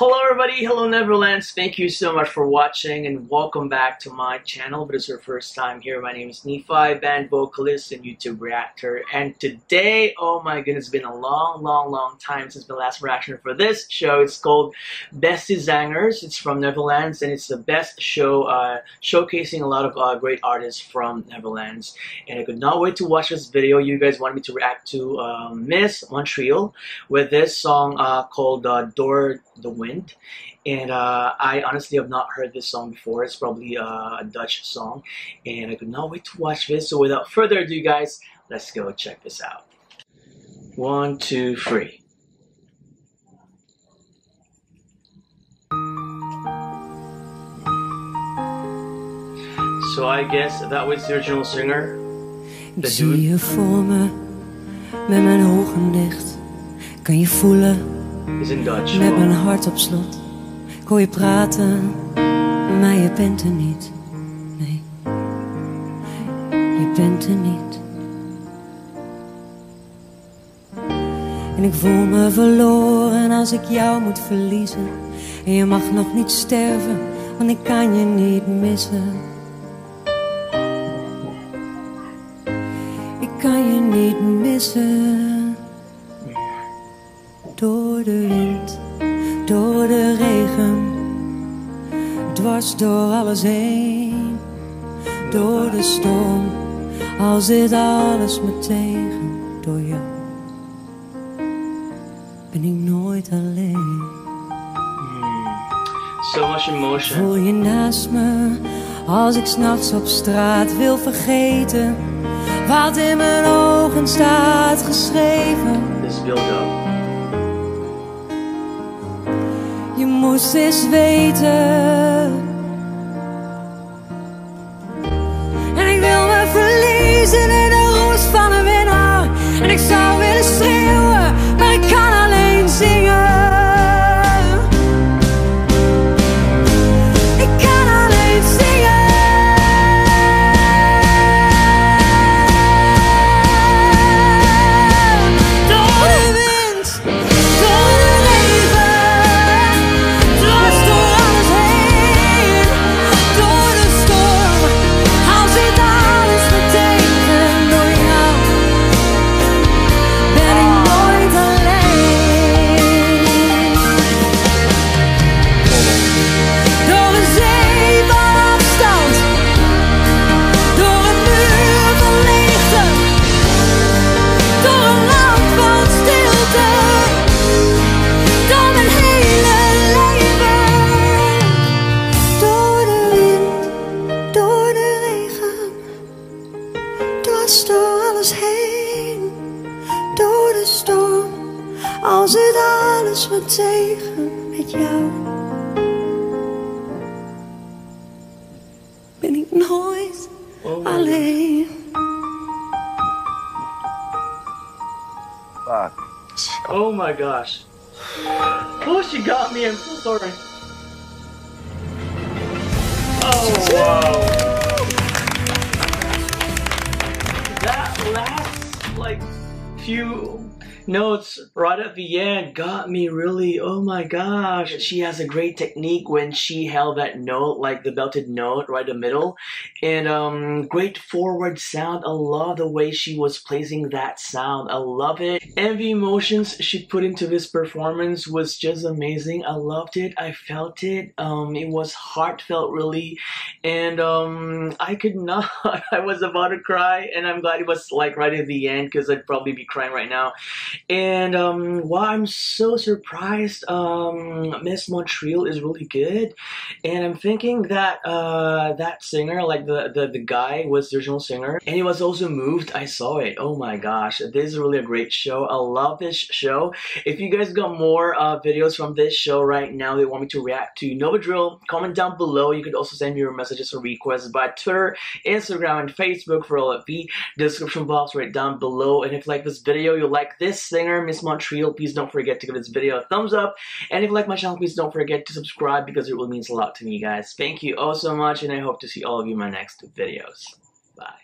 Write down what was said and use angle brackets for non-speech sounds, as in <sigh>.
Hello everybody, hello Netherlands, thank you so much for watching and welcome back to my channel. If it is your first time here, my name is Nephi, band vocalist and YouTube reactor. And today, oh my goodness, it's been a long, long, long time since my last reaction for this show. It's called Beste Zangers, it's from Netherlands and it's the best show uh, showcasing a lot of uh, great artists from Netherlands. And I could not wait to watch this video. You guys wanted me to react to uh, Miss Montreal with this song uh, called uh, Door de Wind And uh, I honestly have not heard this song before. It's probably uh, a Dutch song. And I could not wait to watch this. So without further ado, guys, let's go check this out. One, two, three. So I guess that was the original singer. Ik zie je voor me, met mijn ogen dicht. Kan je voelen is in Dutch. Met mijn hart op slot. Ik hoor je praten, maar je bent er niet. Nee, je bent er niet. En ik voel me verloren als ik jou moet verliezen. En je mag nog niet sterven, want ik kan je niet missen. Ik kan je niet missen. Door de wind, door de regen, dwars door alles heen. Door de storm, al zit alles me tegen. Door jou ben ik nooit alleen. So much emotion. Voel je naast me, als ik s'nachts op straat wil vergeten. Wat in mijn ogen staat geschreven. This build up. moest eens weten. Als het alles wat tegen met jou. Ben ik nooit oh alleen. Fuck. Oh my gosh. Oh, she got me. I'm so sorry. Oh, wow. That last, like, few notes right at the end got me really, oh my gosh. She has a great technique when she held that note, like the belted note right in the middle. And um, great forward sound. I love the way she was placing that sound. I love it. And the emotions she put into this performance was just amazing. I loved it. I felt it. Um, it was heartfelt really. And um, I could not, <laughs> I was about to cry and I'm glad it was like right at the end because I'd probably be crying right now. And um, well, I'm so surprised. Um, Miss Montreal is really good, and I'm thinking that uh, that singer, like the, the the guy, was the original singer, and he was also moved. I saw it. Oh my gosh, this is really a great show. I love this show. If you guys got more uh, videos from this show right now that want me to react to, Nova drill. Comment down below. You could also send me your messages or requests by Twitter, Instagram, and Facebook for all of the description box right down below. And if you like this video, you'll like this singer, Miss Montreal, please don't forget to give this video a thumbs up. And if you like my channel, please don't forget to subscribe because it really means a lot to me, guys. Thank you all so much, and I hope to see all of you in my next videos. Bye.